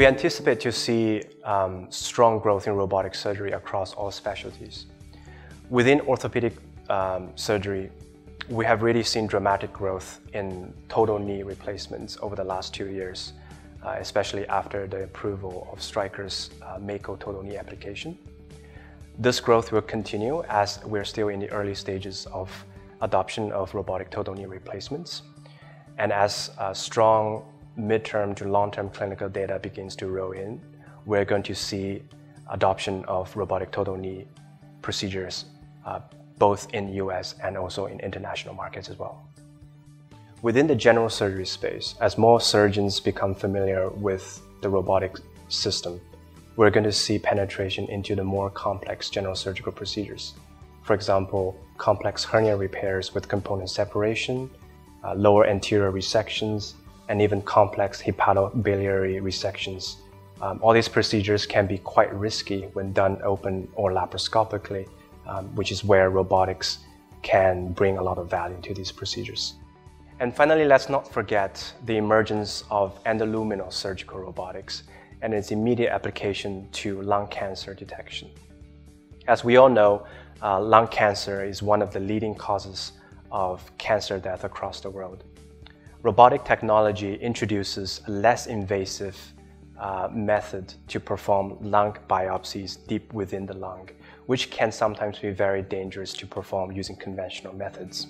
We anticipate to see um, strong growth in robotic surgery across all specialties. Within orthopedic um, surgery, we have really seen dramatic growth in total knee replacements over the last two years, uh, especially after the approval of Stryker's uh, Mako total knee application. This growth will continue as we're still in the early stages of adoption of robotic total knee replacements. And as uh, strong midterm to long-term clinical data begins to roll in, we're going to see adoption of robotic total knee procedures, uh, both in U.S. and also in international markets as well. Within the general surgery space, as more surgeons become familiar with the robotic system, we're going to see penetration into the more complex general surgical procedures. For example, complex hernia repairs with component separation, uh, lower anterior resections, and even complex hepatobiliary resections. Um, all these procedures can be quite risky when done open or laparoscopically, um, which is where robotics can bring a lot of value to these procedures. And finally, let's not forget the emergence of endoluminal surgical robotics and its immediate application to lung cancer detection. As we all know, uh, lung cancer is one of the leading causes of cancer death across the world. Robotic technology introduces a less invasive uh, method to perform lung biopsies deep within the lung, which can sometimes be very dangerous to perform using conventional methods.